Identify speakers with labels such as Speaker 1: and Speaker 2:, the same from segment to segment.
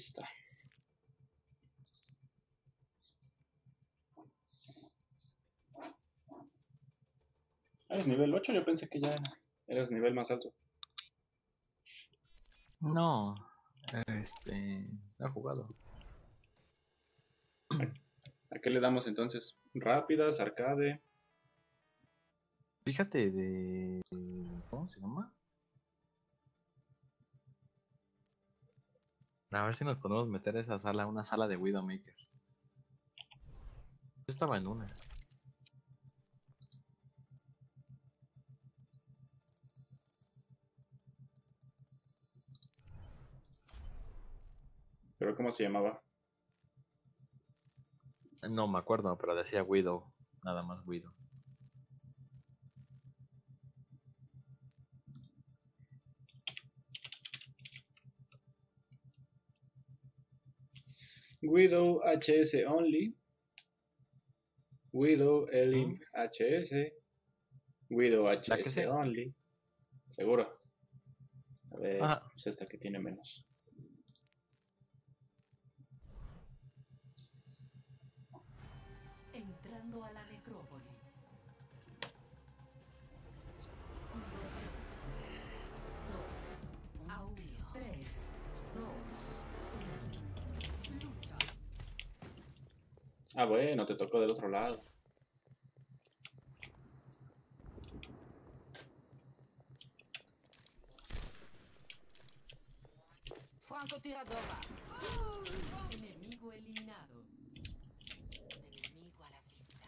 Speaker 1: Ahí está. Ah, es nivel 8, yo pensé que ya eras nivel más alto.
Speaker 2: No, este, no he jugado.
Speaker 1: ¿A qué le damos entonces? Rápidas, arcade.
Speaker 2: Fíjate de... ¿Cómo se llama? A ver si nos podemos meter a esa sala, una sala de Widowmaker. Yo estaba en una.
Speaker 1: ¿Pero cómo se llamaba?
Speaker 2: No me acuerdo, pero decía Widow. Nada más Widow.
Speaker 1: Widow HS only. Widow Elin HS. Widow
Speaker 2: La que
Speaker 1: HS only. Seguro. A ver, pues esta que tiene menos. Ah, bueno, te tocó del otro lado.
Speaker 3: Francotiradora.
Speaker 4: Enemigo eliminado.
Speaker 3: Enemigo a la vista.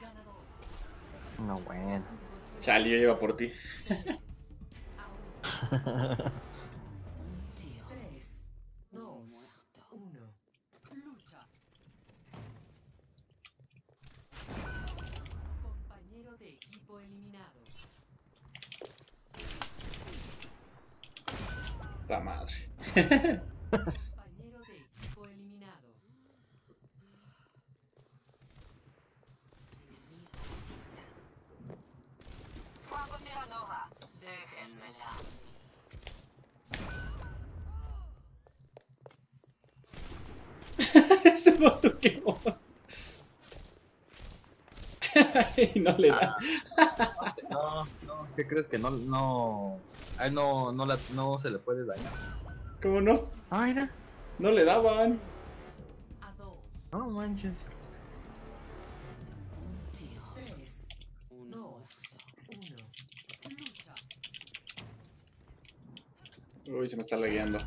Speaker 4: Ganador.
Speaker 2: No, bueno.
Speaker 1: Yo iba por ti.
Speaker 4: A uno.
Speaker 3: Un tiro.
Speaker 4: Tres. Dos.
Speaker 3: Muerto.
Speaker 4: Uno. Lucha. Compañero de equipo eliminado.
Speaker 1: La madre.
Speaker 4: Compañero de equipo eliminado.
Speaker 3: Enemigo a la vista. Francotiradora. Déjenmela.
Speaker 1: Ese voto que Ay, no le da.
Speaker 2: No, sé, no, no, ¿qué crees que no, no, a él no, no, la, no se le puede dañar?
Speaker 1: ¿Cómo no?
Speaker 2: Ah, mira,
Speaker 1: No le daban.
Speaker 4: A dos.
Speaker 2: no manches.
Speaker 1: Uy, se me está lagueando.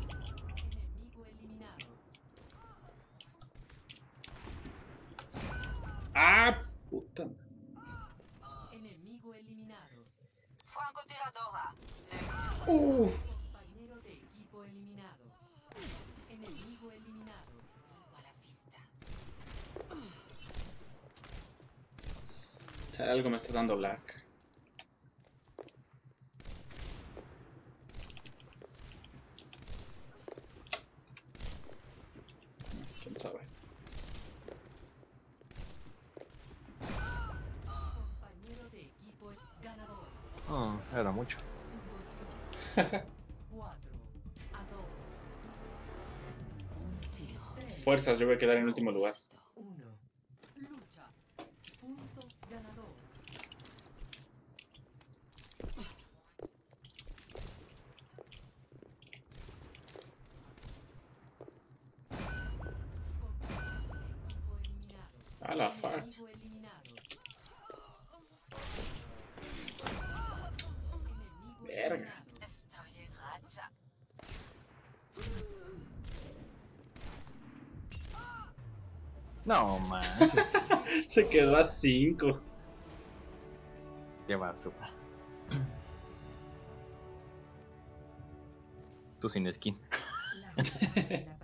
Speaker 1: ¡Ah! Puta.
Speaker 4: Enemigo eliminado.
Speaker 3: Francotiradora.
Speaker 1: Uh.
Speaker 4: Compañero de equipo eliminado. Enemigo eliminado.
Speaker 3: Enemigo a la vista.
Speaker 1: Chale, algo me está dando lag. ¿Quién sabe?
Speaker 4: Compañero de equipo ganador.
Speaker 2: Oh, era mucho.
Speaker 1: Fuerzas, yo voy a quedar en último lugar. A la fuck.
Speaker 4: Enemigo eliminado. Enemigo
Speaker 1: Verga.
Speaker 4: eliminado.
Speaker 3: Estoy en racha.
Speaker 2: No manches.
Speaker 1: Se quedó a 5.
Speaker 2: Qué basura. Tú sin skin.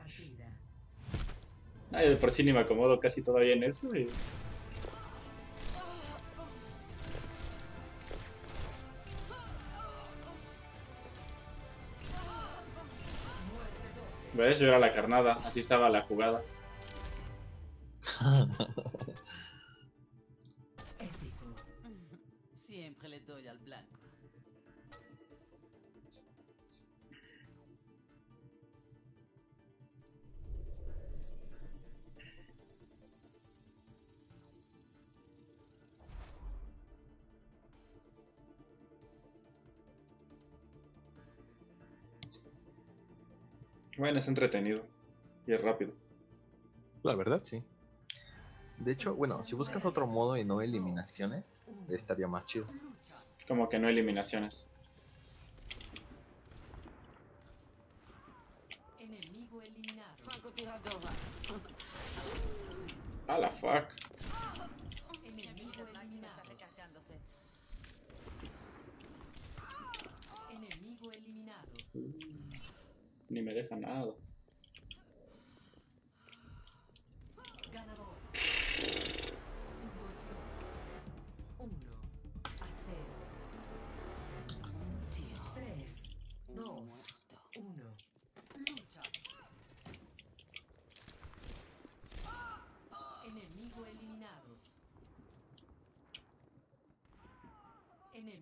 Speaker 1: Ay, de por sí ni me acomodo casi todavía en eso. y- ¿Ves? Yo era la carnada, así estaba la jugada.
Speaker 4: Épico.
Speaker 3: Siempre le doy al blanco.
Speaker 1: Bueno, es entretenido y es rápido.
Speaker 2: La verdad, sí. De hecho, bueno, si buscas otro modo y no eliminaciones, estaría más chido.
Speaker 1: Como que no eliminaciones.
Speaker 4: Enemigo eliminado.
Speaker 3: Francotiradora.
Speaker 1: Ah, la fuck.
Speaker 3: Mi
Speaker 4: Enemigo eliminado.
Speaker 3: recargándose.
Speaker 4: Enemigo eliminado.
Speaker 1: Ni me deja nada.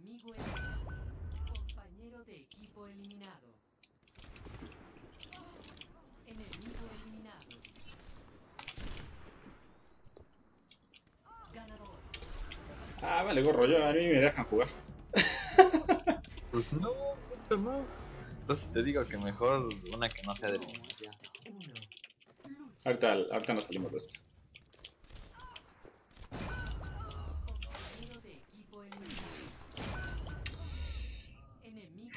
Speaker 4: Enemigo eliminado. Compañero de equipo eliminado. Enemigo eliminado. Ganador.
Speaker 1: Ah, vale, gorro. Yo, a mí me dejan jugar.
Speaker 2: Pues no, puta, no. Entonces te digo que mejor una que no sea de eliminación.
Speaker 4: 1. Lucha.
Speaker 1: Ahorita, ahorita nos salimos de esto.
Speaker 4: Compañero de equipo eliminado. Enemigo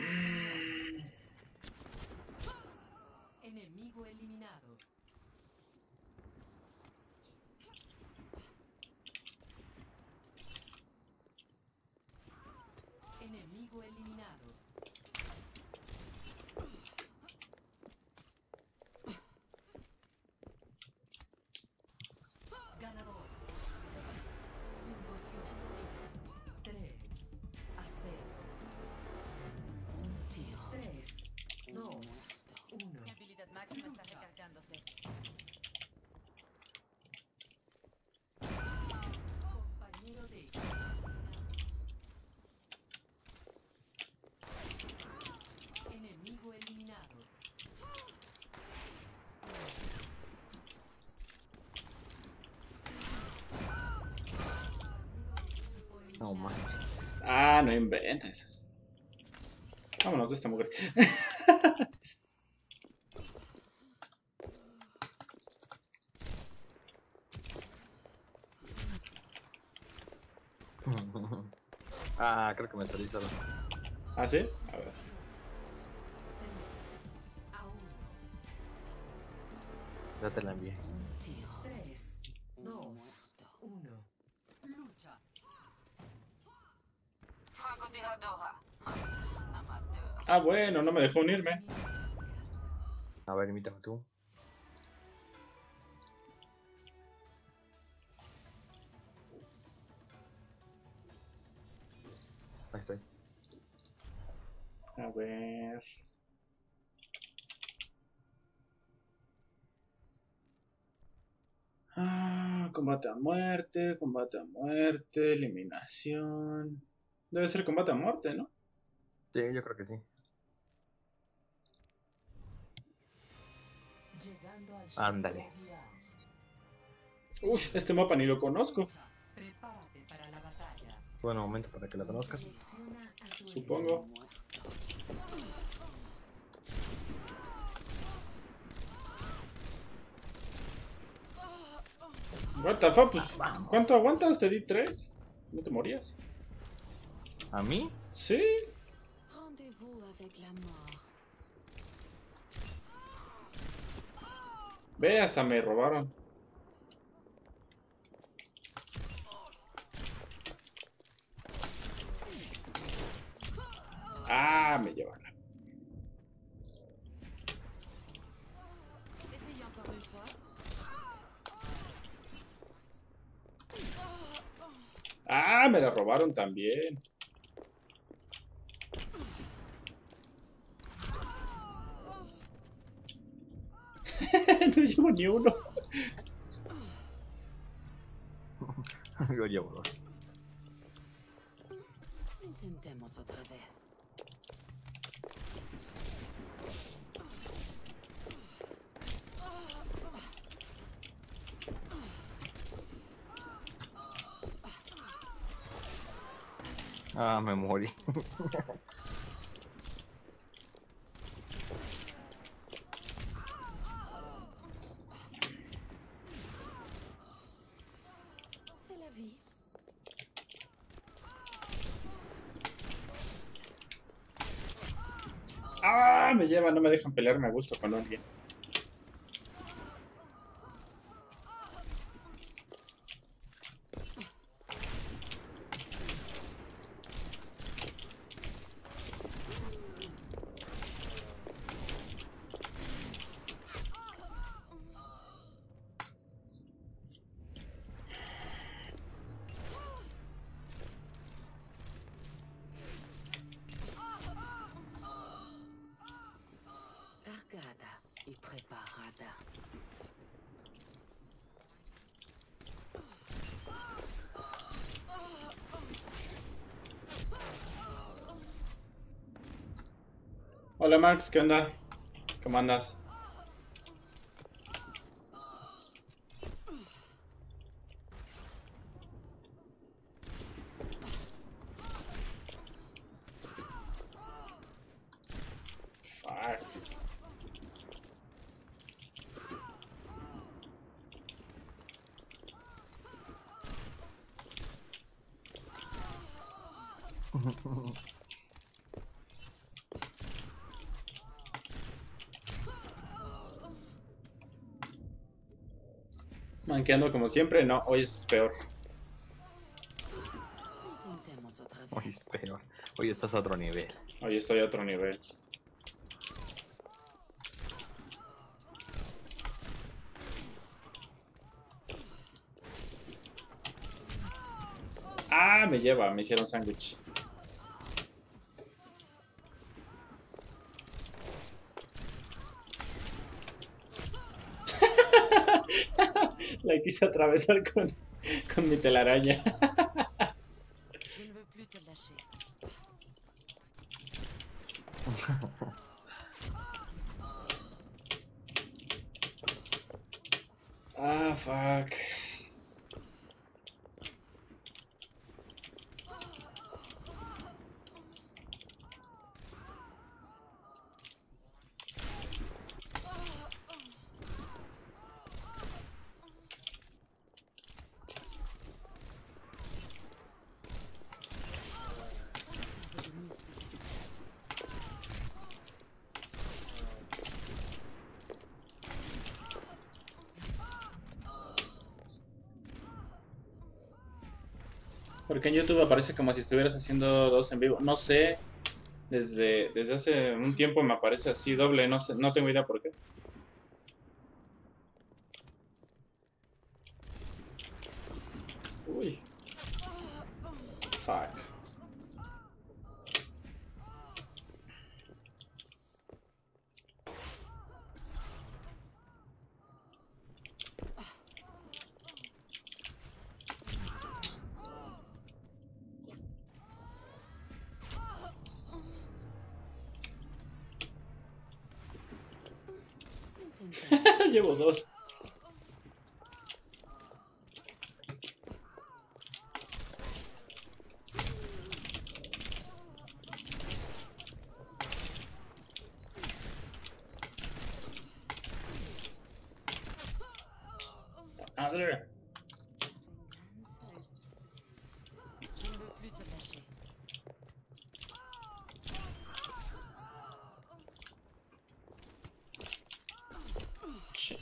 Speaker 4: eliminado. Eliminado.
Speaker 2: No.
Speaker 1: Ah, no inventes. Vámonos de esta mujer.
Speaker 2: ah, creo que me salí solo.
Speaker 1: ¿Ah, sí? A ver.
Speaker 4: A 1.
Speaker 2: Ya te la envié
Speaker 3: tiro.
Speaker 4: 3, 2,
Speaker 3: Muerto.
Speaker 4: 1. Lucha.
Speaker 3: Francotiradora. Amateur.
Speaker 1: Ah, bueno, no me dejó unirme.
Speaker 2: A ver, imítame tú. Ahí estoy.
Speaker 1: A ver. Ah, combate a muerte, combate a muerte, eliminación. Debe ser combate a muerte, ¿no?
Speaker 2: Sí, yo creo que sí. Ándale.
Speaker 1: Uf, este mapa ni lo conozco.
Speaker 4: Prepárate para la batalla.
Speaker 2: Buen momento para que la conozcas.
Speaker 1: Supongo. What the fuck, pues, ¿cuánto aguantas? Te di tres. ¿No te morías?
Speaker 2: ¿A mí?
Speaker 1: Sí.
Speaker 3: Rendez-vous avec la mort.
Speaker 1: Ve, hasta me robaron. Ah, me llevaron. Ah, me la robaron también. No llevo ni uno.
Speaker 2: Yo llevo dos.
Speaker 3: Intentemos otra vez.
Speaker 2: Ah, me morí.
Speaker 3: vie.
Speaker 1: ¡Ah! Me llevan, no me dejan pelearme a gusto con alguien.
Speaker 3: Cargada y preparada.
Speaker 1: Hola Max, ¿qué onda? ¿Cómo andas? Fuck. Manqueando como siempre, no, hoy es peor.
Speaker 2: Hoy es peor. Hoy estás a otro nivel.
Speaker 1: Hoy estoy a otro nivel. Ah, me lleva, me hicieron sándwich. Quise atravesar con, con mi telaraña. Ah, fuck. En YouTube aparece como si estuvieras haciendo dos en vivo. No sé. Desde, desde hace un tiempo me aparece así doble. No sé, no tengo idea por qué. Uy. Fuck.
Speaker 3: Intentemos.
Speaker 1: Llevo dos. Madre.
Speaker 3: Je ne veux plus te lâcher.
Speaker 1: Shit.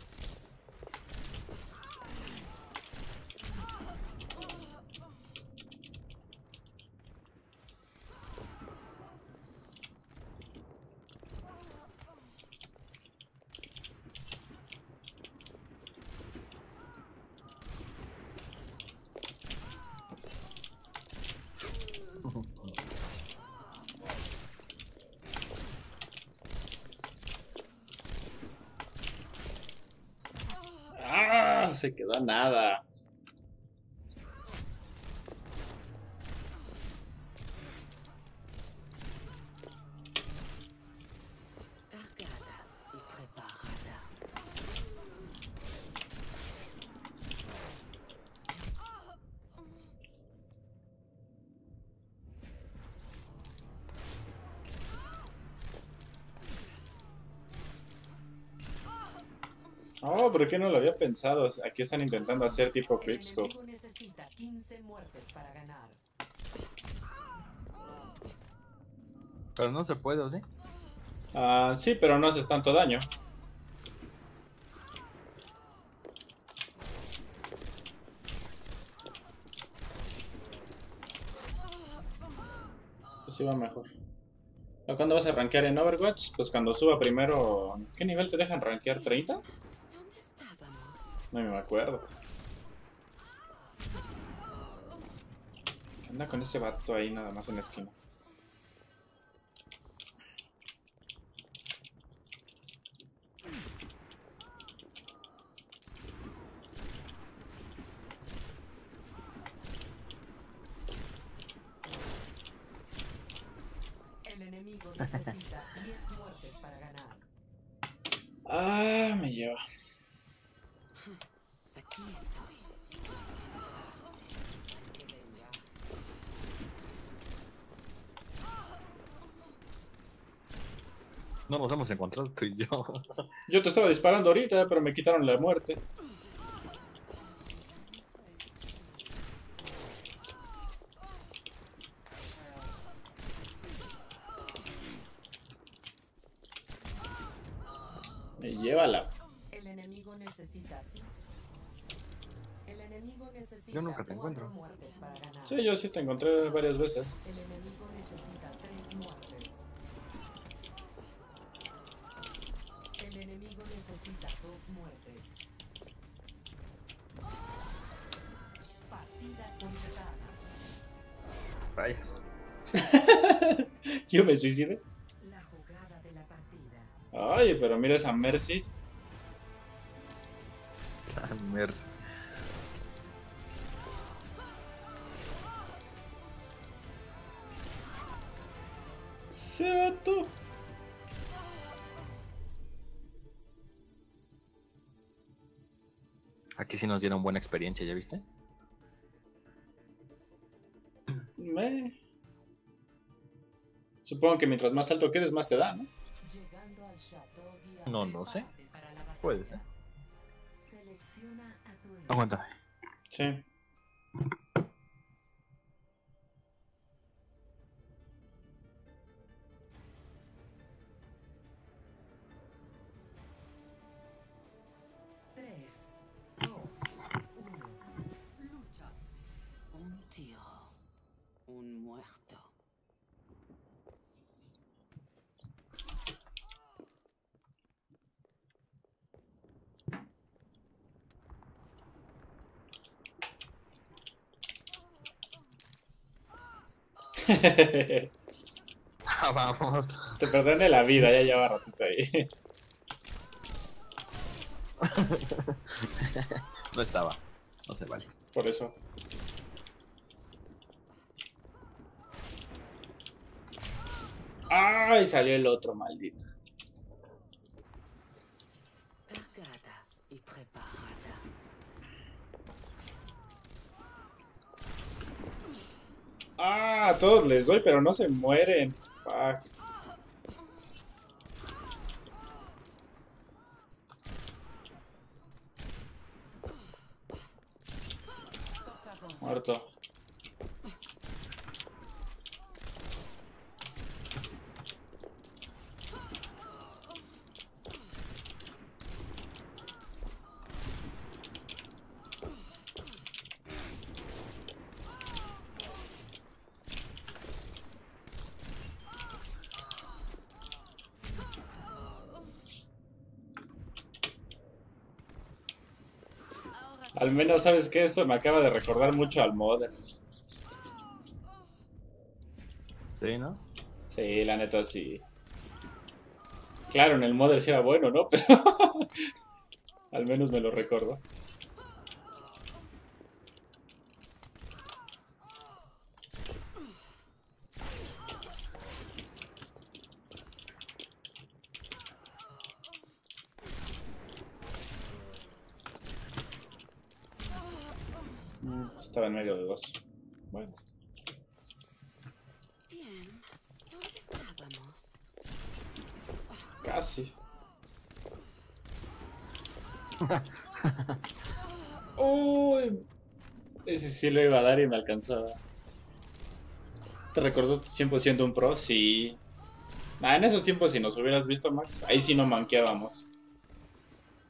Speaker 1: Ah, se quedó nada.
Speaker 3: Cargada y preparada.
Speaker 1: Oh, ¿por qué no lo había pensado? Aquí están intentando hacer tipo quickscope.
Speaker 4: enemigo necesita 15 muertes para ganar.
Speaker 2: Pero no se puede, ¿o sí?
Speaker 1: Ah, sí, pero no haces tanto daño. Pues va mejor. ¿O ¿Cuándo vas a rankear en Overwatch? Pues cuando suba primero... ¿Qué nivel te dejan rankear? ¿30? No me acuerdo. Anda con ese vato ahí nada más en la esquina.
Speaker 4: El enemigo necesita 10 muertes para ganar.
Speaker 1: Ah, me lleva.
Speaker 3: Aquí estoy. Que vengas.
Speaker 2: No nos hemos encontrado tú y yo.
Speaker 1: Yo te estaba disparando ahorita, pero me quitaron la muerte. Me lleva la...
Speaker 4: El enemigo necesita sí. El enemigo necesita
Speaker 2: Yo nunca te encuentro.
Speaker 1: Sí, yo sí te encontré varias veces.
Speaker 4: El enemigo
Speaker 1: Yo me suicidé.
Speaker 4: La jugada de la partida.
Speaker 1: Ay, pero mira esa Mercy.
Speaker 2: Mercy.
Speaker 1: Se vato.
Speaker 2: Aquí sí nos dieron buena experiencia, ¿ya viste?
Speaker 1: Me... Supongo que mientras más alto quedes, más te da, ¿no?
Speaker 2: No, no sé. Puede ser.
Speaker 4: Selecciona a tu héroe.
Speaker 2: Aguántame.
Speaker 1: Sí.
Speaker 4: Tres, dos, uno. Lucha.
Speaker 3: Un tiro. Un muerto.
Speaker 1: te
Speaker 2: Ah, vamos.
Speaker 1: perdoné la vida, ya lleva ratito ahí.
Speaker 2: No estaba. No se vale.
Speaker 1: Por eso. ¡Ay! Salió el otro, maldito.
Speaker 3: Cargada y preparada.
Speaker 1: ¡Ah! A todos les doy, pero no se mueren. Muerto. Al menos, ¿sabes qué? Esto me acaba de recordar mucho al Modern.
Speaker 2: ¿Sí, no?
Speaker 1: Sí, la neta sí. Claro, en el Modern sí era bueno, ¿no? Pero al menos me lo recuerdo. Mm, Estaba en medio de dos. Bueno.
Speaker 3: Bien. ¿Dónde estábamos?
Speaker 1: Casi. Uy, ese sí lo iba a dar y me alcanzaba. ¿Te recordó tu tiempo siendo un pro? Sí. Ah, en esos tiempos, si nos hubieras visto, Max, ahí sí no manqueábamos.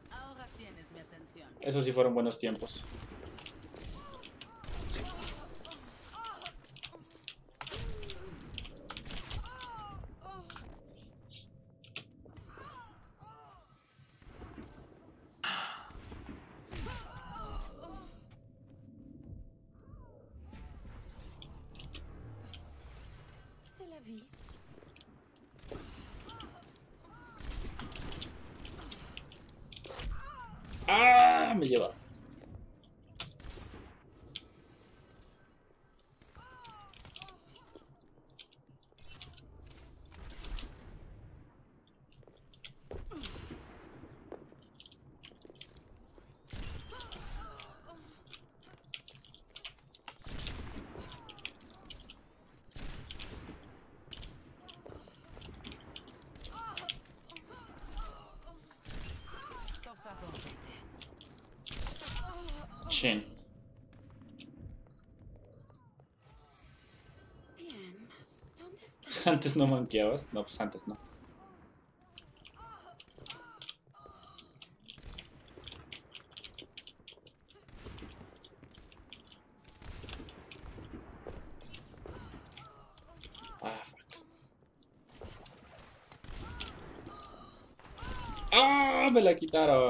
Speaker 3: Ahora tienes mi atención.
Speaker 1: Esos sí fueron buenos tiempos.
Speaker 3: C'est la vie.
Speaker 1: ¡Ah! Me lleva.
Speaker 3: Por favor, vete.
Speaker 1: Chin.
Speaker 3: Bien. ¿Dónde está?
Speaker 1: Antes no manqueabas. No, pues antes no. Ah, fuck. ¡Ah! Me la quitaron.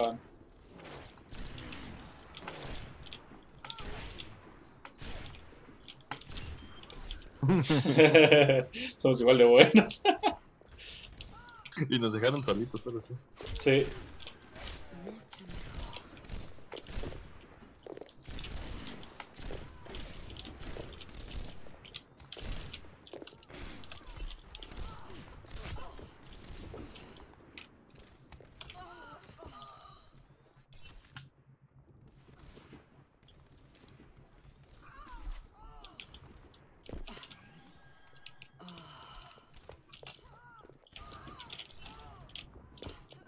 Speaker 1: Somos igual de buenos.
Speaker 2: Y nos dejaron solitos, solo así.
Speaker 1: Sí.
Speaker 3: Mucho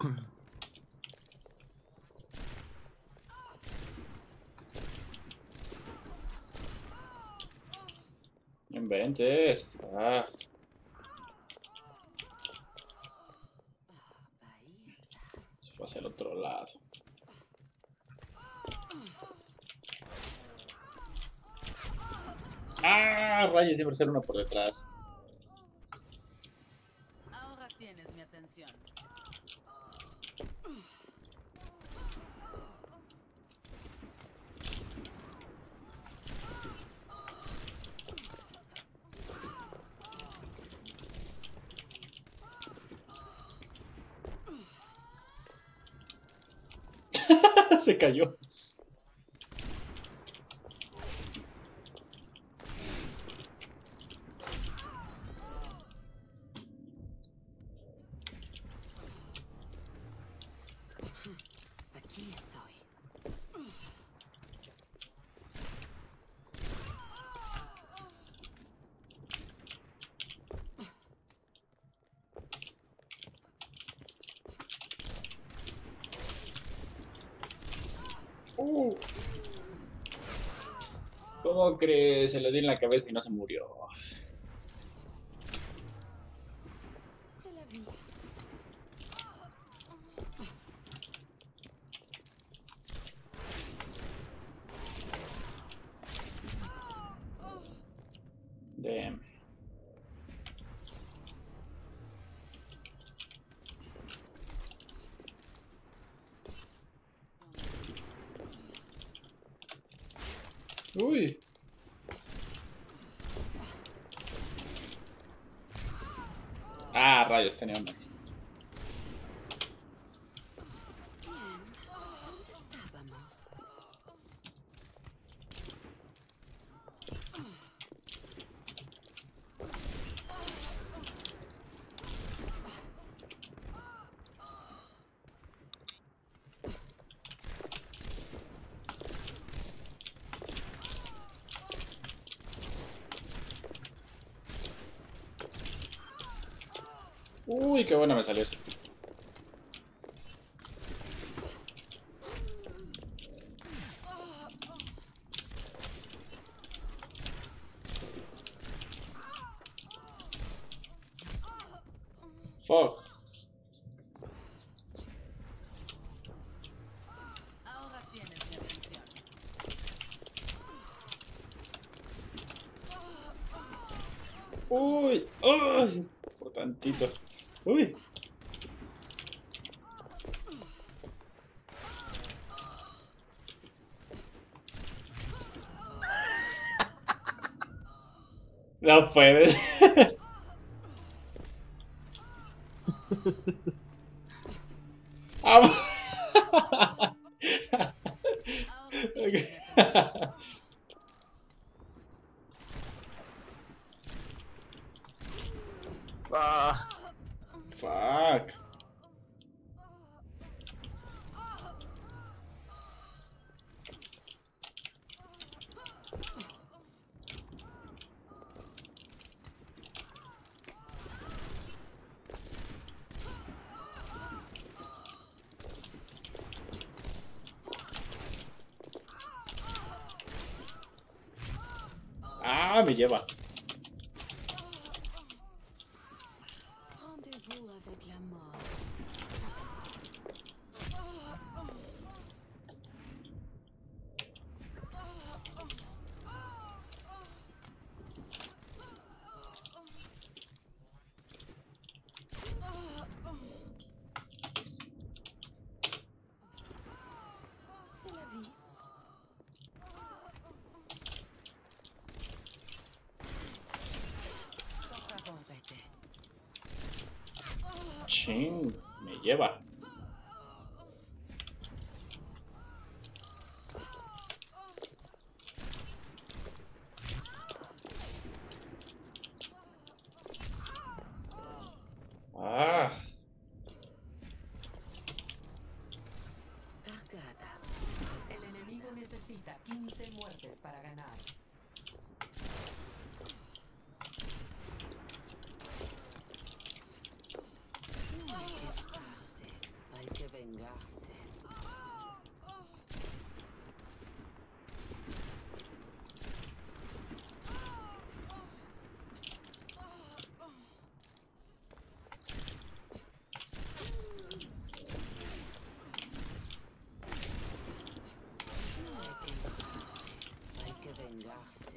Speaker 3: mejor.
Speaker 1: No inventes. Ah, se fue hacia el otro lado. Ah, rayos, siempre sale uno por detrás. Cayó.
Speaker 3: Aquí estoy.
Speaker 1: Uh. ¿Cómo crees? Se lo di en la cabeza y no se murió. Uy, qué buena me salió. Fuck. Tienes atención. Uy, uy, por tantito. Uy. No puedes. lleva. Enlace.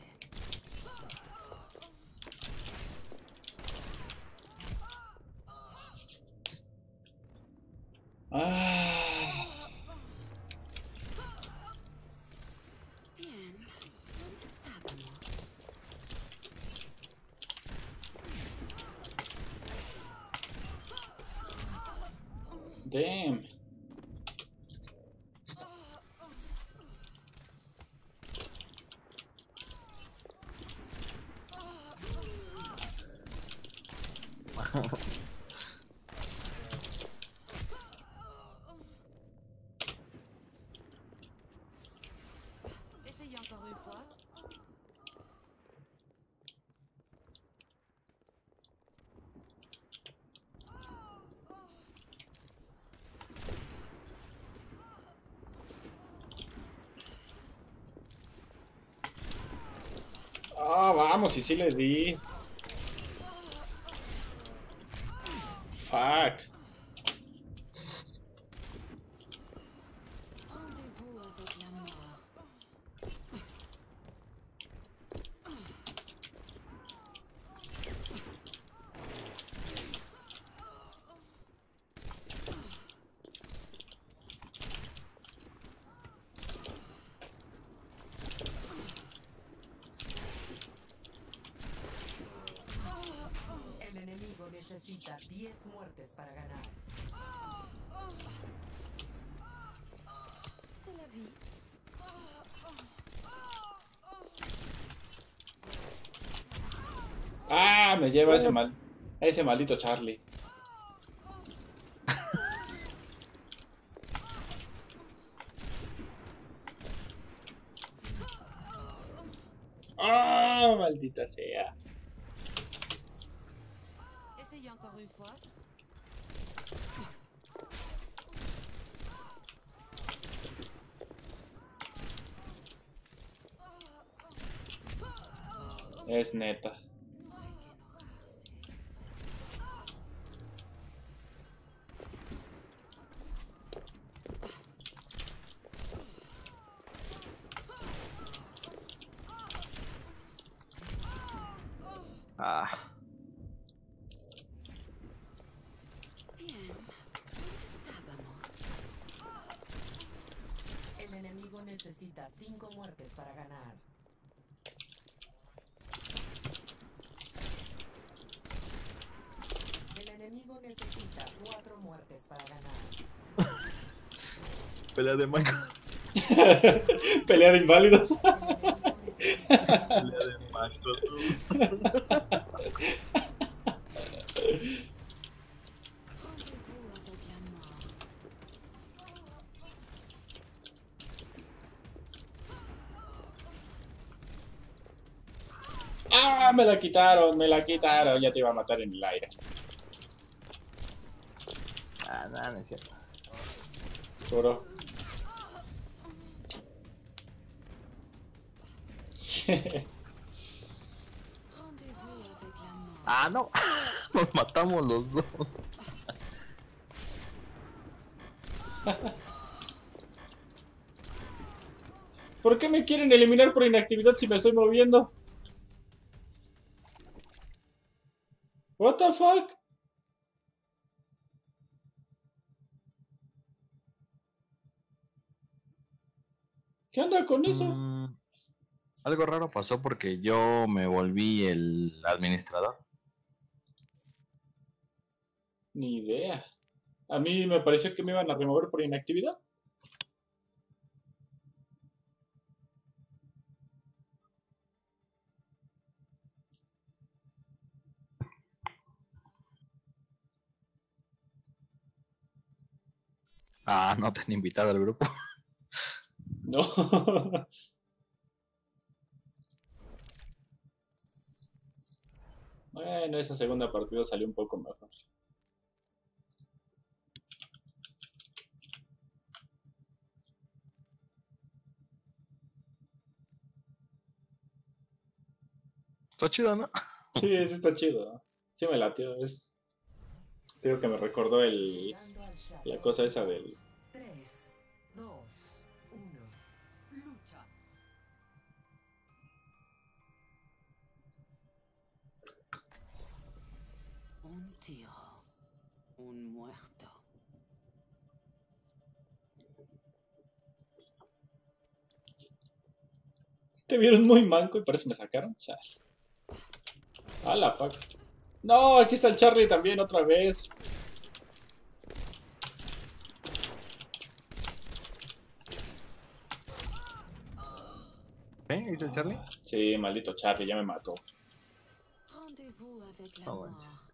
Speaker 1: vamos, y sí les di. lleva ese, mal, ese maldito Charlie. Ah,
Speaker 3: Bien. ¿Dónde estábamos?
Speaker 4: El enemigo necesita cinco muertes para ganar. El enemigo necesita cuatro muertes para ganar.
Speaker 2: pelea de Minecraft.
Speaker 1: Pelea de inválidos.
Speaker 2: Pelea de Minecraft.
Speaker 3: Rendez-vous avec la mort.
Speaker 1: ¡Ah! Me la quitaron, me la quitaron. Ya te iba a matar en el aire.
Speaker 2: Ah, nada, no es cierto.
Speaker 3: Mort.
Speaker 2: Ah, no. Nos matamos los dos.
Speaker 1: ¿Por qué me quieren eliminar por inactividad si me estoy moviendo? What the fuck? ¿Qué onda con eso?
Speaker 2: Mm, algo raro pasó porque yo me volví el administrador.
Speaker 1: Ni idea. A mí me pareció que me iban a remover por inactividad.
Speaker 2: Ah, no te han invitado al grupo.
Speaker 1: No. Bueno, esa segunda partida salió un poco mejor.
Speaker 2: Está chido, ¿no?
Speaker 1: Sí, sí está chido. Sí me latió. Es... Creo que me recordó el... la cosa esa del...
Speaker 4: 3, 2, 1. Lucha.
Speaker 3: Un tiro. Un muerto.
Speaker 1: Te vieron muy manco y por eso me sacaron. Chale. A la fuck. No, aquí está el Charlie también otra vez.
Speaker 2: ¿Eh? ¿Hizo el Charlie?
Speaker 1: Sí, maldito Charlie, ya me mató.
Speaker 2: No manches.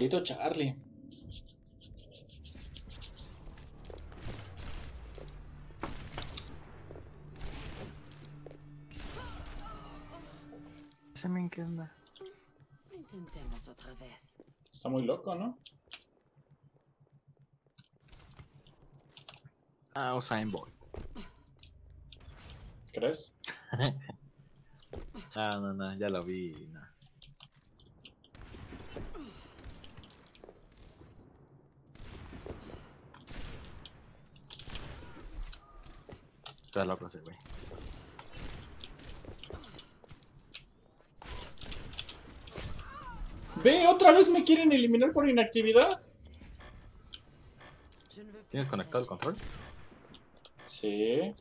Speaker 1: Maldito Charlie.
Speaker 2: ¿Ese men qué onda?
Speaker 3: Intentemos otra vez.
Speaker 1: Está muy loco, ¿no?
Speaker 2: Ah, Usain Bolt.
Speaker 1: ¿Crees?
Speaker 2: Ah, no, no, ya lo vi. No. Está loco ese güey.
Speaker 1: Ve, otra vez me quieren eliminar por inactividad.
Speaker 2: ¿Tienes conectado el control?
Speaker 1: Sí.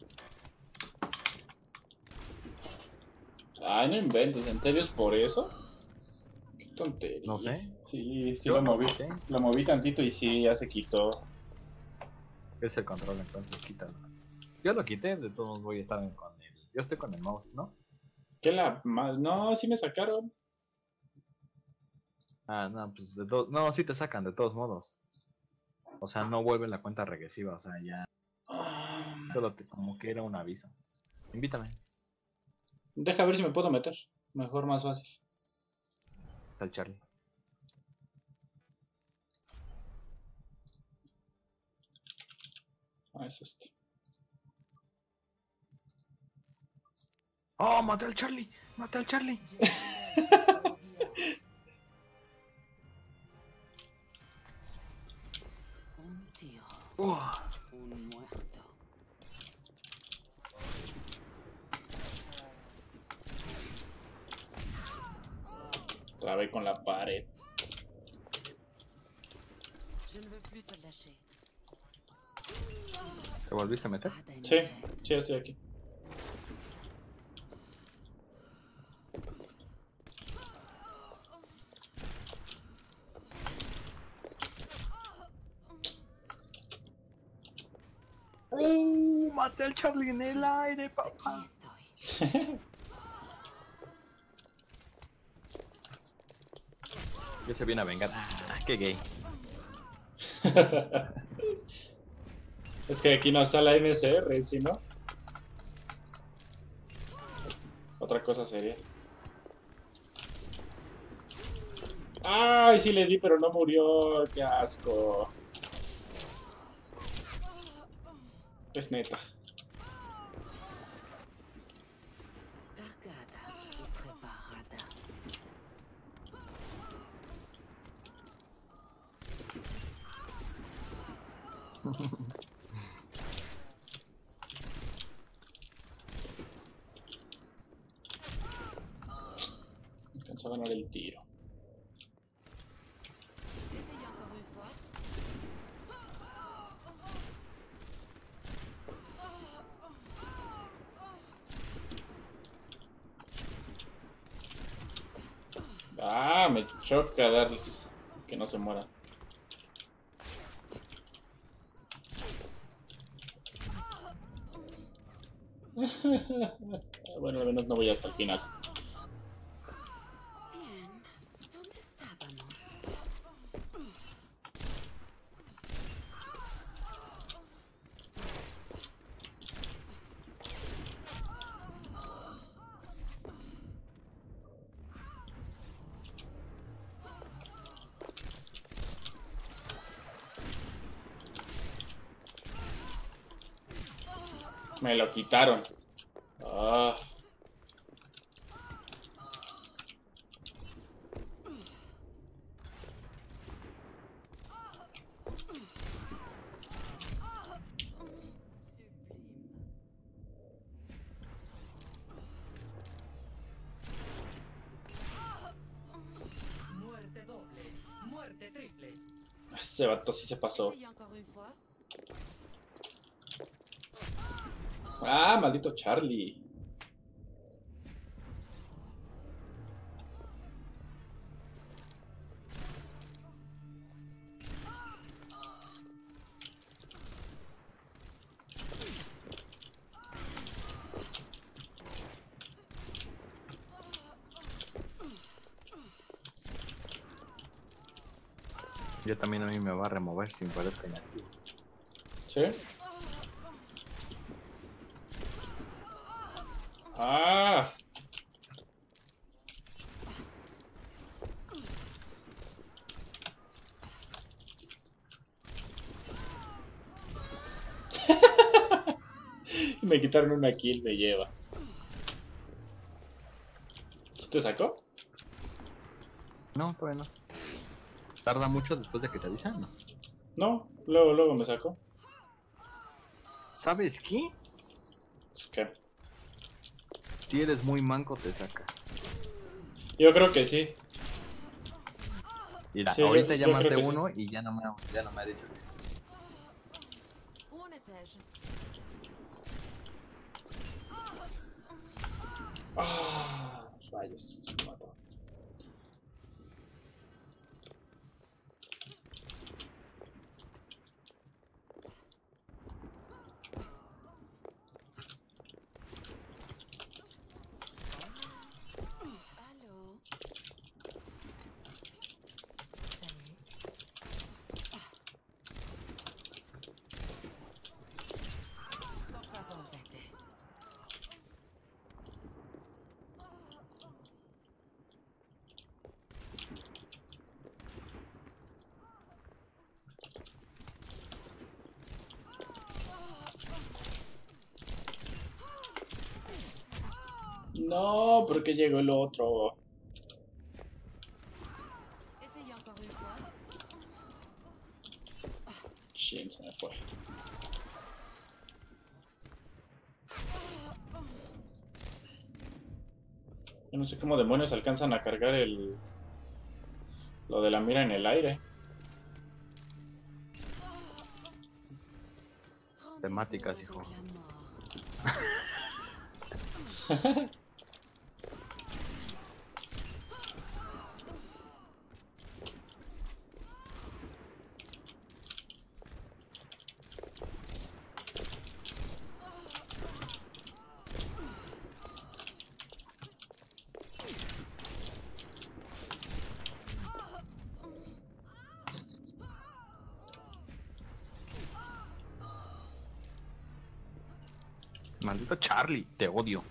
Speaker 1: Ay, no inventes, ¿en serio es por eso? Qué tontería.
Speaker 2: No sé.
Speaker 1: Sí, sí
Speaker 2: Yo
Speaker 1: lo moví. Lo moví tantito y sí, ya se quitó.
Speaker 2: Es el control, entonces quítalo. Yo lo quité, de todos modos voy a estar con el. Yo estoy con el mouse, ¿no?
Speaker 1: ¿Qué la ma- No, sí me sacaron.
Speaker 2: Ah, no, pues de to- No, sí te sacan de todos modos. O sea, no vuelven la cuenta regresiva, o sea, ya.
Speaker 1: Ah,
Speaker 2: Solo te- como que era un aviso. Invítame.
Speaker 1: Deja ver si me puedo meter. Mejor, más fácil.
Speaker 2: El Charlie.
Speaker 1: Ah, es este.
Speaker 2: ¡Oh, maté al Charlie! ¡Maté al Charlie!
Speaker 3: Un tiro,
Speaker 2: ¡Oh!
Speaker 3: un muerto.
Speaker 1: Trabé con la pared.
Speaker 3: Je ne veux plus te lâcher.
Speaker 2: ¿Te volviste a meter?
Speaker 1: Sí, sí, estoy aquí.
Speaker 2: ¡Uh! ¡Maté al Charlie en el aire, papá!
Speaker 3: estoy.
Speaker 2: Ya se viene a vengar. ¡Ah, qué gay!
Speaker 1: Es que aquí no está la MSR, ¿sí no? Otra cosa sería. ¡Ay, sí le di, pero no murió! ¡Qué asco! Es neta.
Speaker 3: Cargada y preparada.
Speaker 1: Me alcanzó a ganar el tiro.
Speaker 3: Essayez encore une fois.
Speaker 1: ¡Ah! Me choca darles. Que no se mueran. bueno, al menos no voy hasta el final. Me lo quitaron. Ah. Vato sí se pasó. Ah, maldito Charlie.
Speaker 2: También a mí me va a remover sin parezca inactivo.
Speaker 1: ¿Sí? Ah. Me quitaron una kill, me lleva. ¿Sí te sacó?
Speaker 2: No, todavía no. ¿Tarda mucho después de que te avisan? No.
Speaker 1: No, luego, luego me sacó.
Speaker 2: ¿Sabes qué?
Speaker 1: Es que
Speaker 2: Si eres muy manco, te saca.
Speaker 1: yo creo que sí.
Speaker 2: Mira,
Speaker 1: Sí, yo-
Speaker 2: ahorita ya
Speaker 1: yo
Speaker 2: maté
Speaker 1: que sí.
Speaker 2: uno y ya no, me, ha- ya no me ha dicho
Speaker 1: Ah, rayos, me mató. No, porque llegó el otro. Se me fue. Yo no sé cómo demonios alcanzan a cargar el. Lo de la mira en el aire.
Speaker 2: Temáticas, hijo. Maldito Charlie, te odio.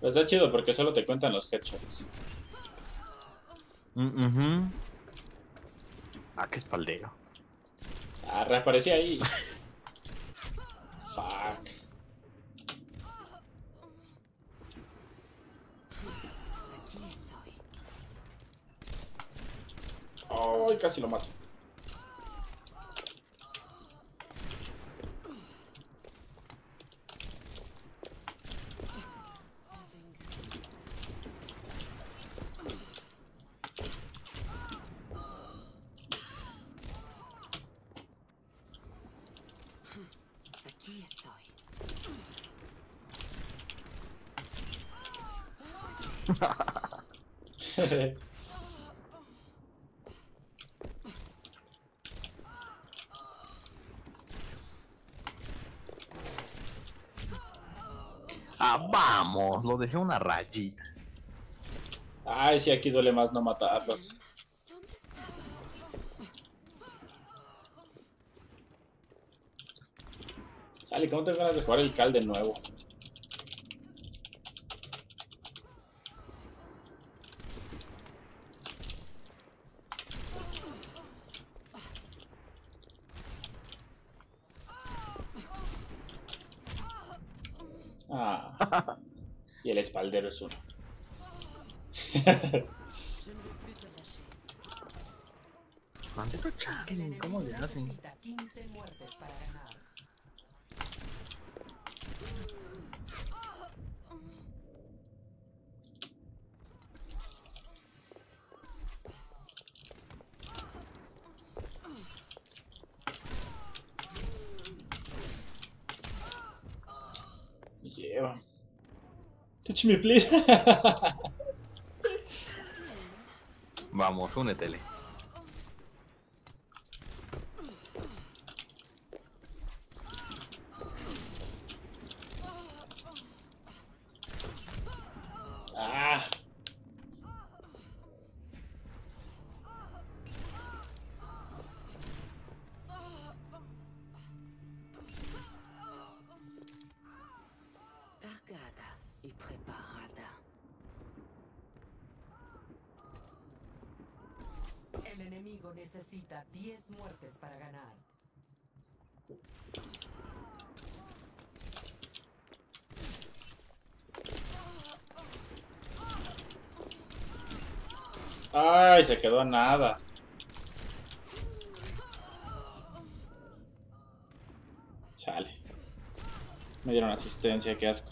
Speaker 1: Pero está chido porque solo te cuentan los headshots.
Speaker 2: Mm, ujú. Ah, qué espaldero.
Speaker 1: Ah, reaparecía ahí. Fuck.
Speaker 3: Aquí estoy.
Speaker 1: Casi lo mato.
Speaker 3: La venganza. Aquí estoy.
Speaker 2: Ah, vamos, lo dejé una rayita.
Speaker 1: Ay, sí, aquí duele más no matarlos.
Speaker 3: ¿Dónde?
Speaker 1: Sale, ¿cómo te ganas de jugar el cal de nuevo? Ah. El espaldero es uno.
Speaker 4: Enemigo
Speaker 2: ¿cómo le hacen?
Speaker 4: necesita 15 muertes para ganar.
Speaker 1: Lleva. Touch me, please.
Speaker 2: Vamos, únetele.
Speaker 1: Quedó a nada. Chale. Me dieron asistencia, qué asco.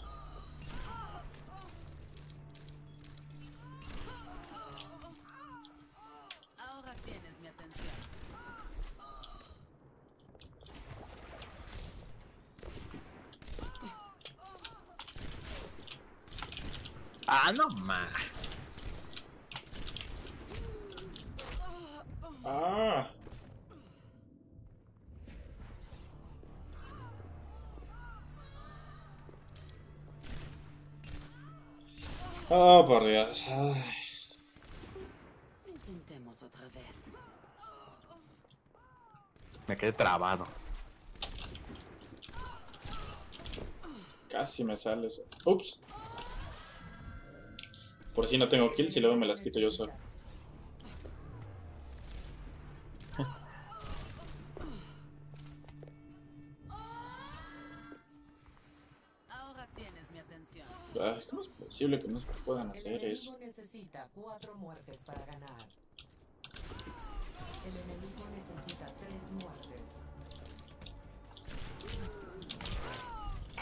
Speaker 1: Casi me sale eso. Ups. Por si no tengo kills y luego me las quito yo solo.
Speaker 3: Ahora tienes mi atención.
Speaker 1: Ay, ¿Cómo es posible que no puedan
Speaker 4: El
Speaker 1: hacer eso?
Speaker 4: enemigo necesita cuatro muertes para ganar. El enemigo necesita tres muertes.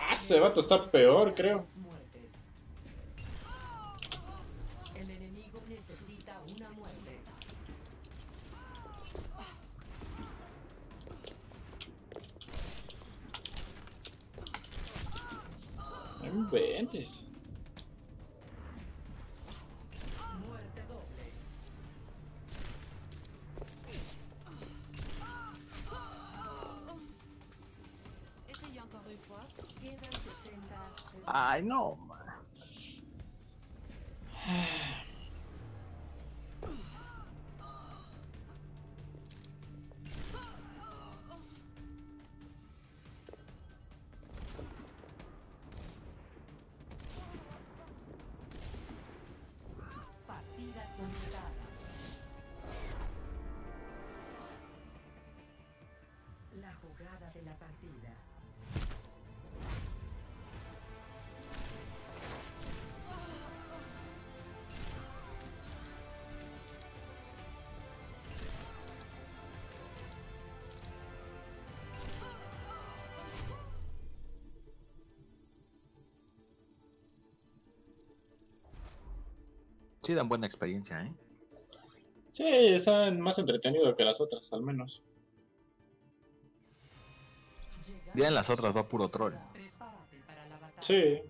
Speaker 1: Ah, ese vato está peor, creo.
Speaker 4: El enemigo necesita una muerte.
Speaker 1: No inventes.
Speaker 4: Segundos.
Speaker 2: Ay, Sí dan buena experiencia, ¿eh?
Speaker 1: Sí, están más entretenidos que las otras, al menos.
Speaker 2: Ya en las otras va puro troll.
Speaker 1: Sí.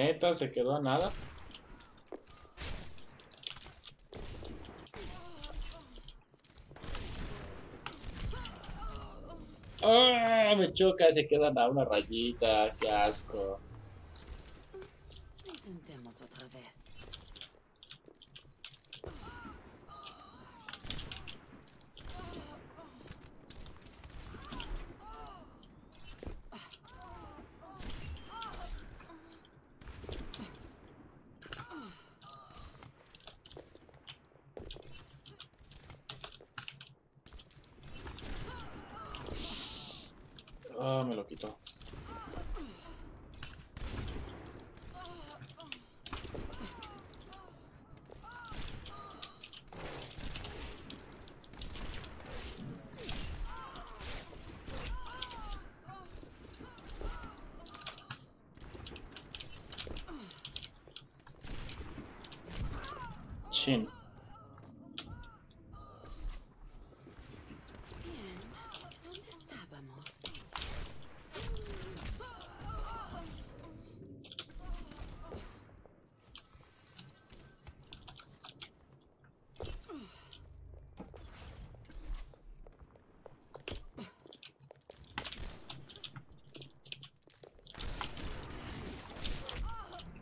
Speaker 1: Neta, se quedó a nada. ¡Ah! Me choca, se quedan a una rayita, qué asco.
Speaker 3: Intentemos otra vez.
Speaker 1: Ah, me lo quitó. Chin.
Speaker 3: Bien. ¿Dónde estábamos?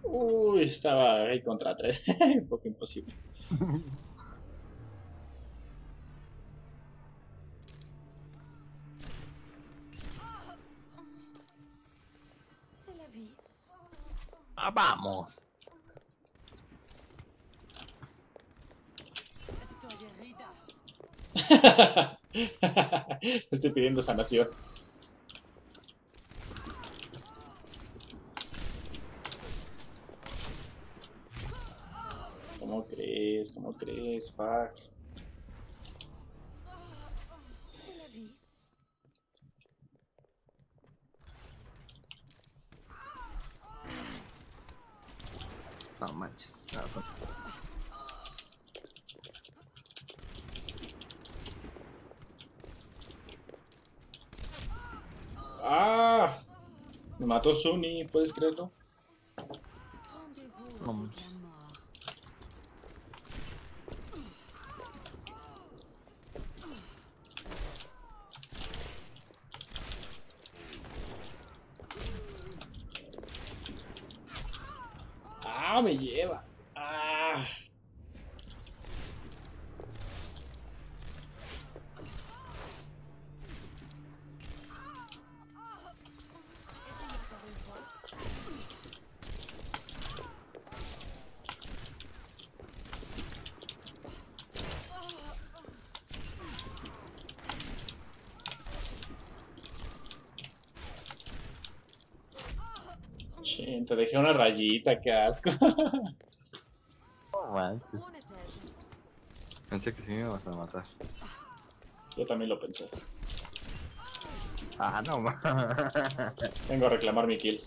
Speaker 1: Uy, estaba ahí contra tres. Un poco imposible.
Speaker 3: La.
Speaker 2: ¡Ah, vamos!
Speaker 3: Estoy herida.
Speaker 1: Estoy pidiendo sanación.
Speaker 3: Cres, Pac. Não,
Speaker 2: mas. Ah, só... Ah!
Speaker 1: Me
Speaker 2: matou
Speaker 3: o Suninho, pode
Speaker 1: escrever. Me lleva. Dejé una rayita, qué asco.
Speaker 2: No manches. Pensé que sí me ibas a matar.
Speaker 1: Yo también lo pensé.
Speaker 2: Ah, no mames.
Speaker 1: Vengo a reclamar mi kill.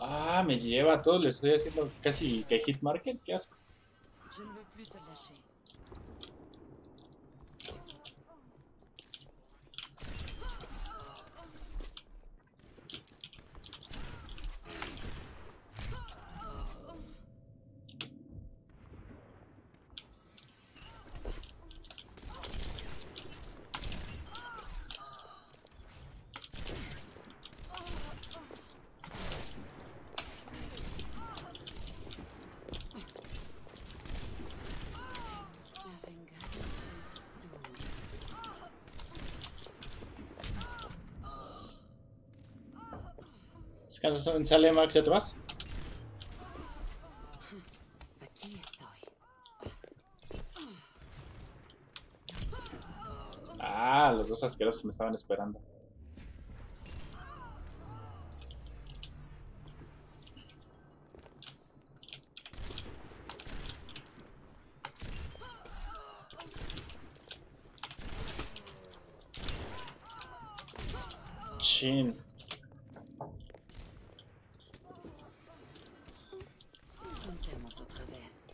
Speaker 1: Ah, me lleva a todos, les estoy haciendo casi que hit market, qué asco.
Speaker 3: Je ne veux plus te lâcher. La venganza es dulce.
Speaker 1: Descansa, sale Max, ¿ya te vas?
Speaker 3: Aquí estoy.
Speaker 1: Ah, los dos asquerosos me estaban esperando. Chin.
Speaker 3: Intentemos otra vez.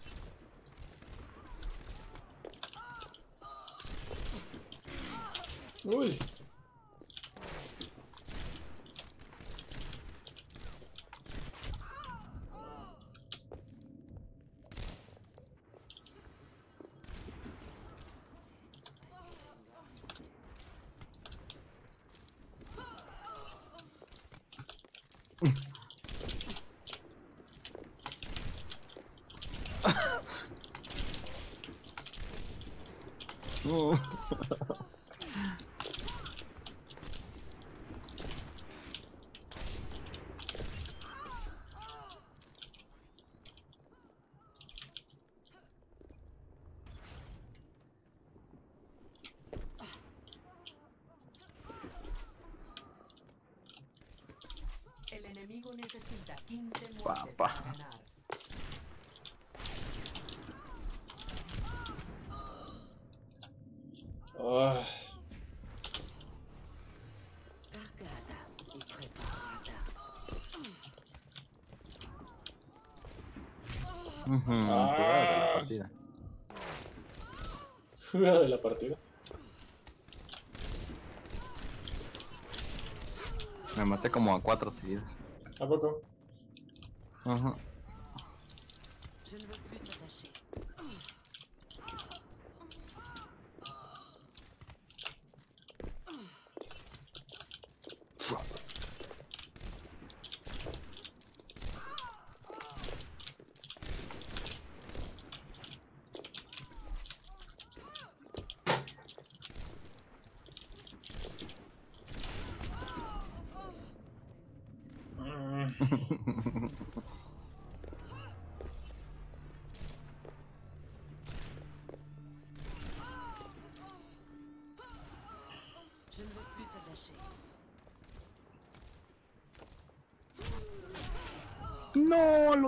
Speaker 1: Uy.
Speaker 4: El enemigo necesita 15 muertes
Speaker 2: Papá.
Speaker 4: para ganar.
Speaker 1: Ah,
Speaker 3: Cargada y preparada.
Speaker 2: Ujú, jugada de la partida.
Speaker 1: Jugada de la partida.
Speaker 2: Me maté como a cuatro seguidas.
Speaker 1: ¿A poco?
Speaker 2: Ajá.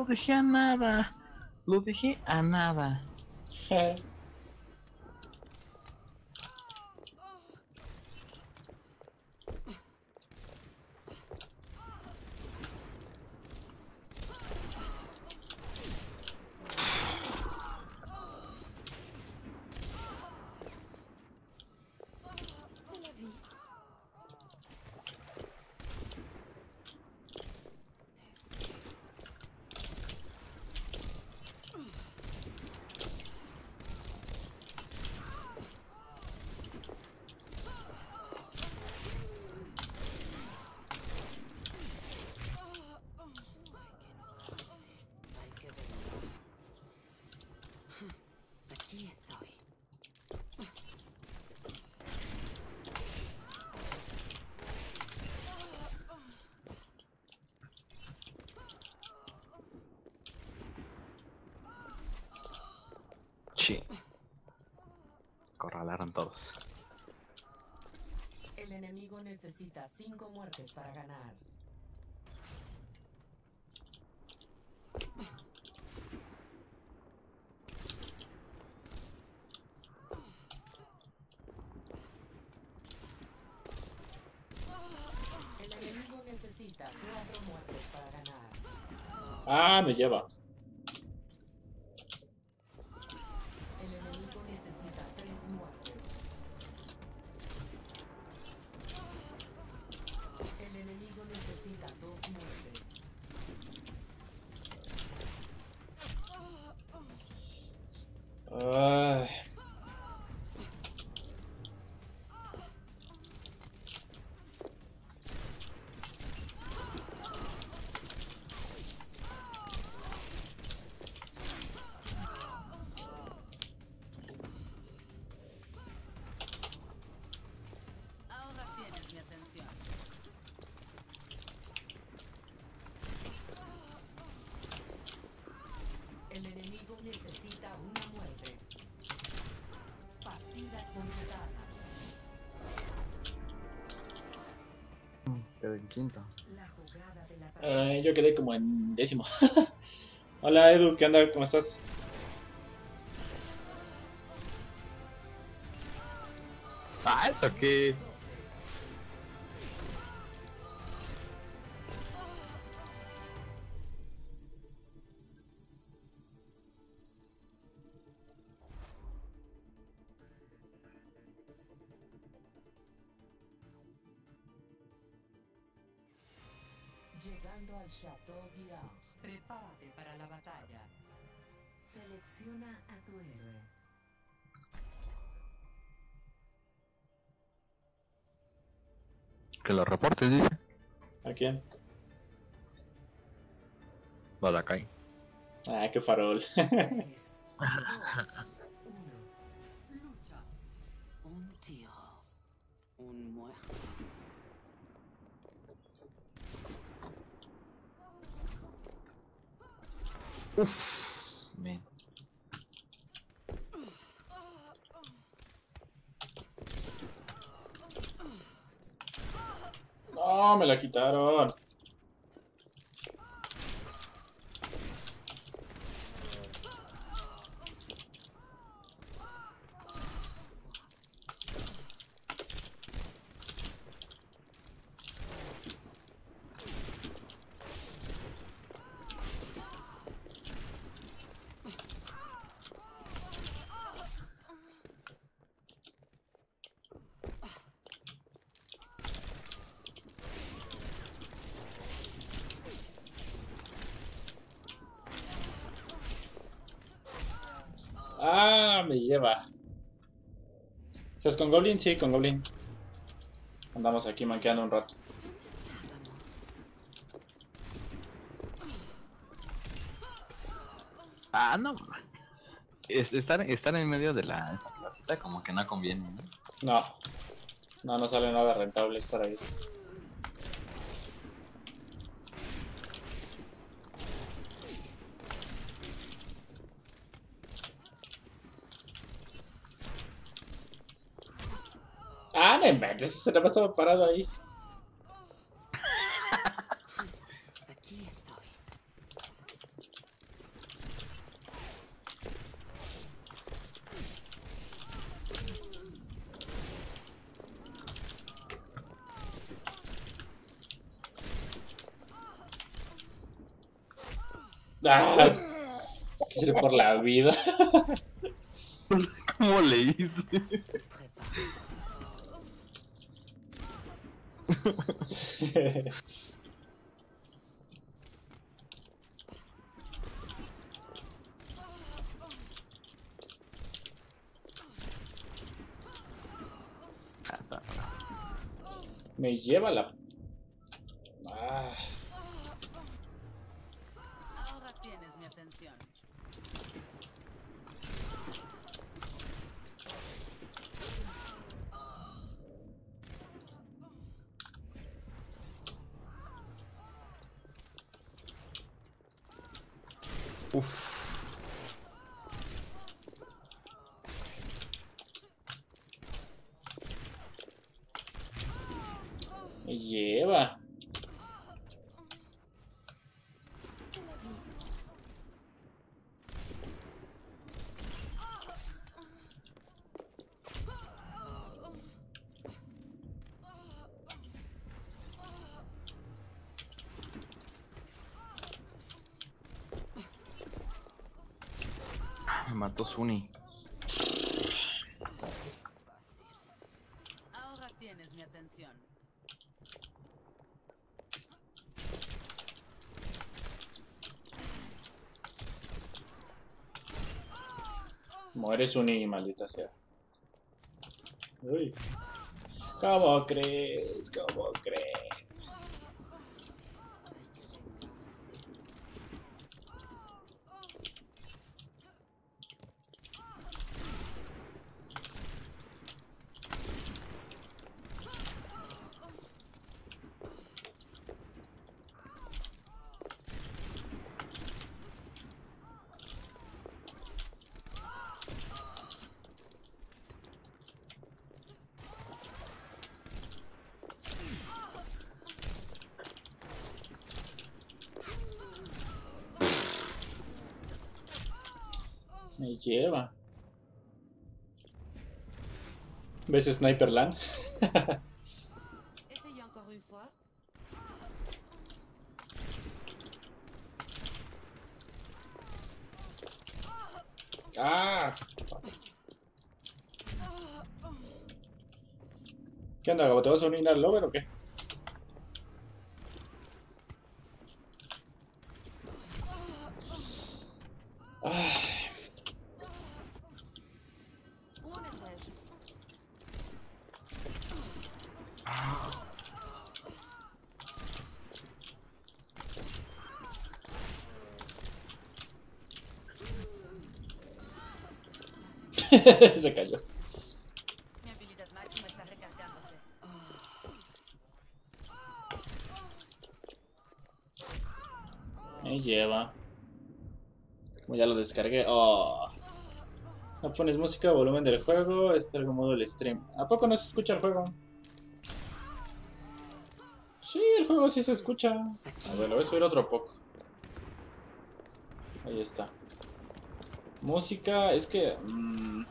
Speaker 2: Dejé a nada. Lo dejé a nada. Sí. Corralaron todos.
Speaker 4: El enemigo necesita cinco muertes para ganar.
Speaker 2: Quinto.
Speaker 4: La jugada de la partida.
Speaker 1: Ay, yo quedé como en décimo. Hola Edu, ¿qué onda? ¿Cómo estás?
Speaker 2: Ah, eso qué.
Speaker 1: Farol.
Speaker 4: 3, 2, 1. Lucha.
Speaker 3: Un tiro. Un muerto.
Speaker 2: Bien.
Speaker 1: No, me la quitaron. Ah, me lleva. ¿Estás con Goblin? Sí, con Goblin. Andamos aquí manqueando un rato.
Speaker 2: Ah, no. Es- estar, estar en medio de la esa placita como que no conviene, ¿no?
Speaker 1: No. No, no sale nada rentable estar ahí. Inventes, se me estaba parado ahí.
Speaker 3: Aquí estoy.
Speaker 1: Ah, quisiera por la vida.
Speaker 2: ¿Cómo le hice?
Speaker 3: Prepara.
Speaker 2: Ah, está.
Speaker 1: Me lleva la...
Speaker 2: Uf. Sunny.
Speaker 3: Ahora tienes mi atención.
Speaker 1: Mueres un y maldita sea. Uy. ¿Cómo crees? ¿Cómo crees? Me lleva. ¿Ves Sniperland? ¡Ah! ¿Qué onda, Gabo? ¿Te vas a unir al Lover o qué? se cayó.
Speaker 3: Mi habilidad máxima está recargándose.
Speaker 1: Me lleva. Como ya lo descargué. Oh. No pones música, volumen del juego, está algo modo del stream. ¿A poco no se escucha el juego? Sí, el juego sí se escucha. A ver, lo voy a subir otro poco. Ahí está. Música, es que... mm,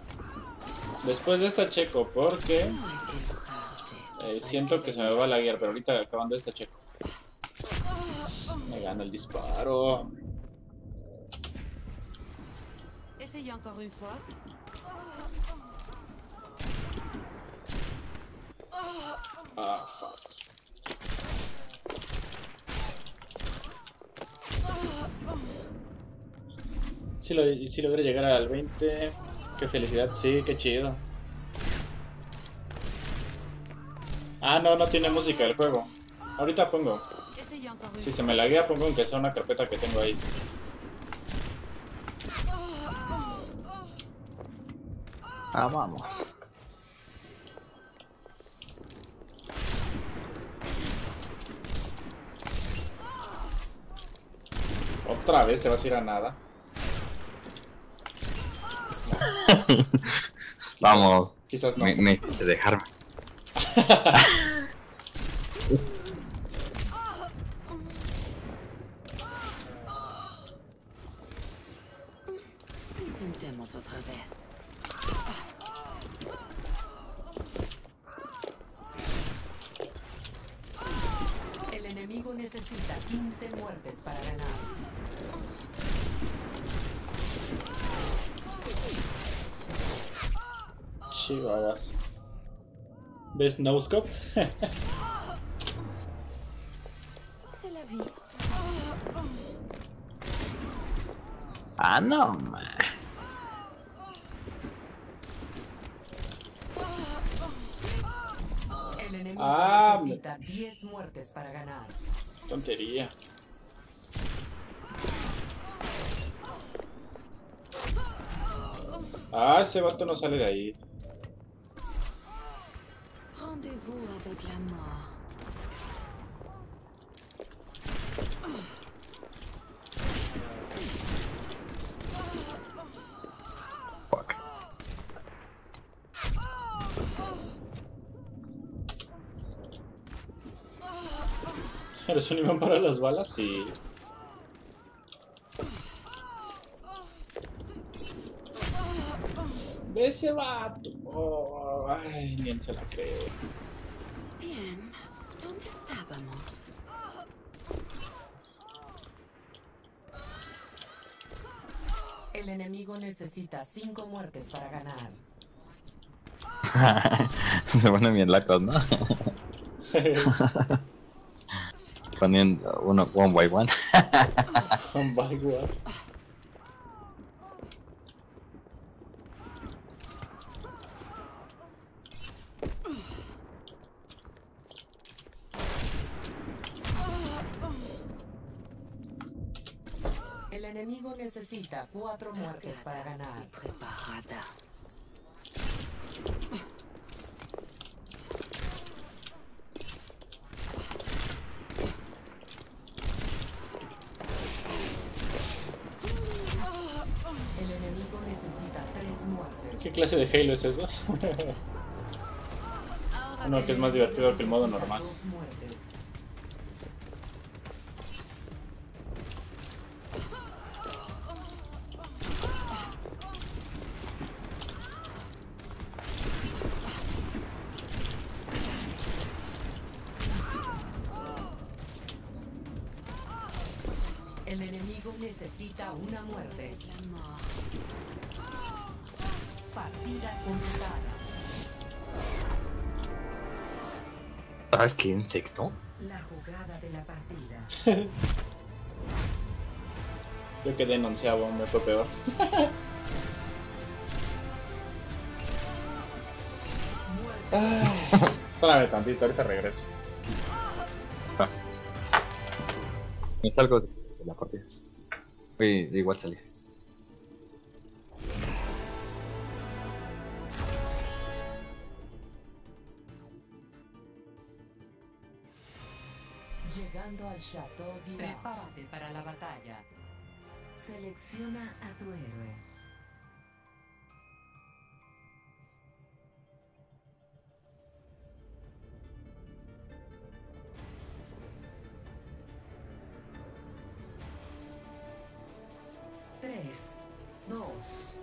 Speaker 1: después de esta checo, porque eh, siento que se me va a laguear, pero ahorita acabando esta checo. Me gana el disparo. Ah, fuck. Si, lo, si logré llegar al 20, qué felicidad, sí, qué chido. Ah, no, no tiene música el juego. Ahorita pongo. Si se me laguea, pongo aunque sea una carpeta que tengo ahí.
Speaker 2: Ah, vamos.
Speaker 1: Otra vez te vas a ir a nada.
Speaker 2: Vamos.
Speaker 1: Quizás no.
Speaker 2: Me, necesito dejarme.
Speaker 3: Intentemos otra vez.
Speaker 4: El enemigo necesita 15 muertes para ganar.
Speaker 1: Chihuahuas. ¿Ves No Scope?
Speaker 3: C'est la vie.
Speaker 2: Ah, no.
Speaker 4: El enemigo
Speaker 1: Ah,
Speaker 4: necesita 10 muertes para ganar.
Speaker 1: Tontería. Ah, ese vato no sale de ahí.
Speaker 3: Rendez-vous avec la mort.
Speaker 2: Fuck.
Speaker 1: ¿Eres un imán para las balas? Sí. Ve ese vato. Oh, ay, ni se la creo.
Speaker 3: Bien. ¿Dónde estábamos?
Speaker 4: El enemigo necesita cinco muertes para ganar.
Speaker 2: Se ponen bien lacos, ¿no? Poniendo uno one by one.
Speaker 1: Un backward.
Speaker 4: El enemigo necesita cuatro muertes para ganar.
Speaker 3: Preparada.
Speaker 4: El enemigo necesita tres muertes.
Speaker 1: ¿Qué clase de Halo es eso? no, que es más divertido que el modo normal.
Speaker 4: Dos muertes.
Speaker 2: ¿Sabes qué? En sexto.
Speaker 4: La jugada de la partida.
Speaker 1: Yo quedé en onceavo, me fue peor. Ay, Espérame tantito, ahorita regreso.
Speaker 2: Me salgo de la partida. Oye, igual salí.
Speaker 4: Al Chateau Guillaume. Prepárate para la batalla. Selecciona a tu héroe. Tres, dos,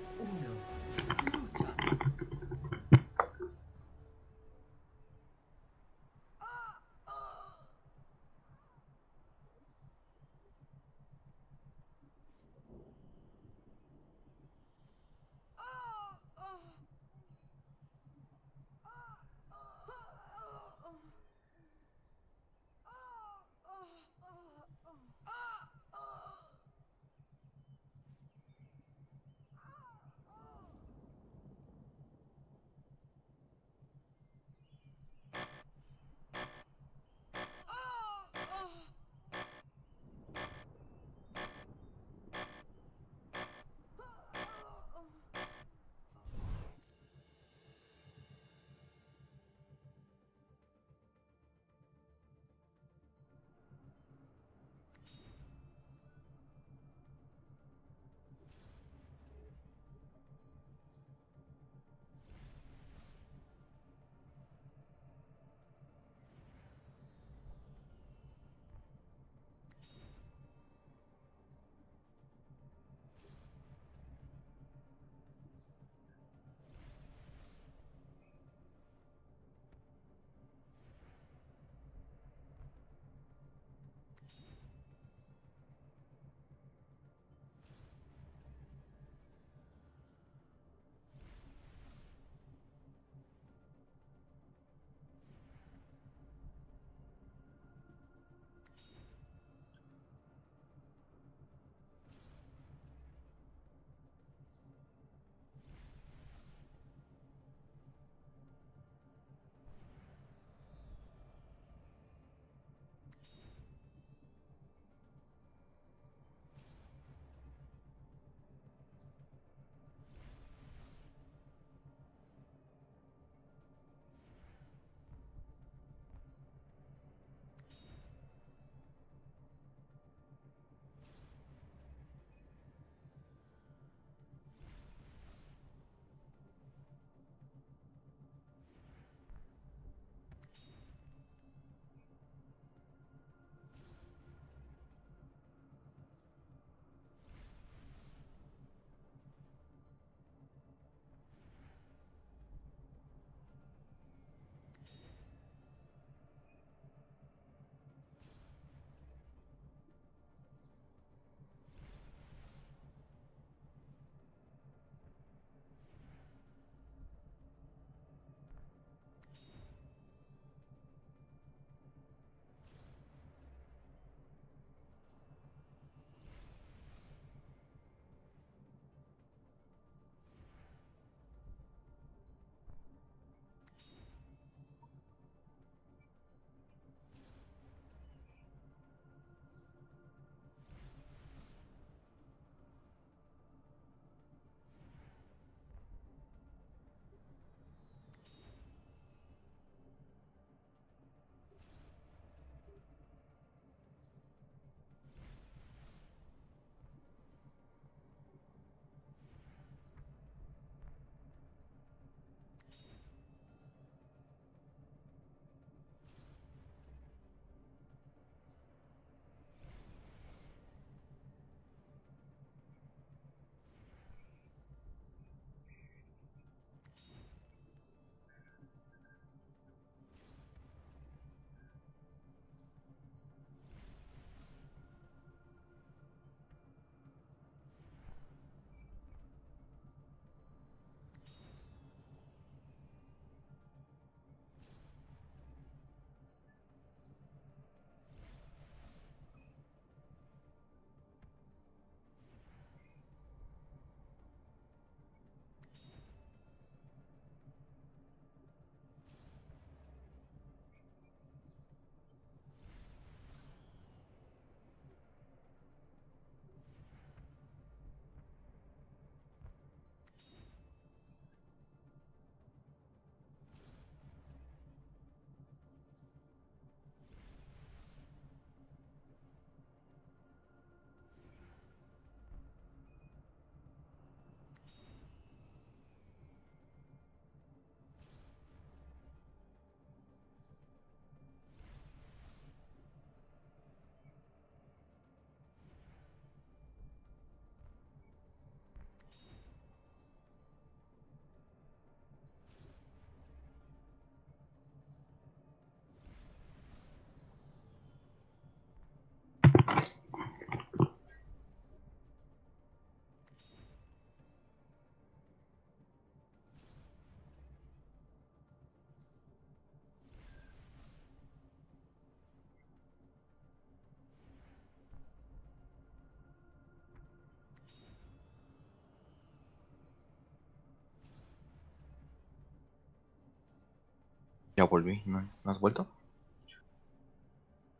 Speaker 2: Ya volví, ¿no, ¿no has vuelto?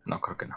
Speaker 2: No, creo que no.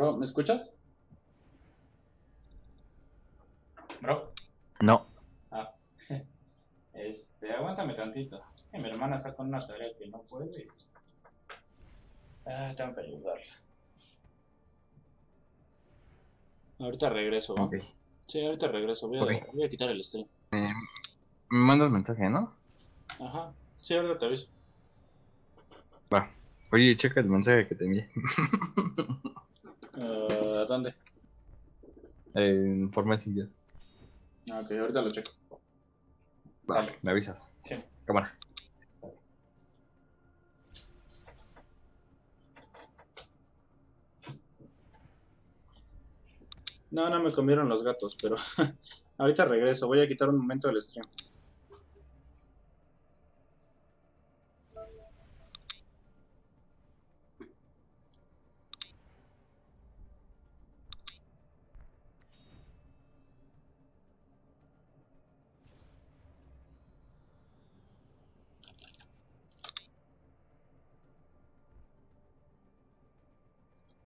Speaker 1: Bro, ¿me escuchas? Bro.
Speaker 2: No.
Speaker 1: Ah. Este, aguántame tantito. Que mi hermana está con una tarea que no puede. Ah, tengo que ayudarla. Ahorita regreso. Sí, ahorita regreso. Voy a,
Speaker 2: Ok.
Speaker 1: voy a quitar el stream.
Speaker 2: Me mandas mensaje, ¿no?
Speaker 1: Ajá. Sí, ahorita te aviso.
Speaker 2: Va. Oye, checa el mensaje que te envié.
Speaker 1: ¿Dónde?
Speaker 2: en forma de enviar.
Speaker 1: Ah, Ok, ahorita lo checo.
Speaker 2: Va,
Speaker 1: Vale.
Speaker 2: me avisas.
Speaker 1: Sí.
Speaker 2: Cámara.
Speaker 1: No, no me comieron los gatos, pero ahorita regreso. Voy a quitar un momento del stream.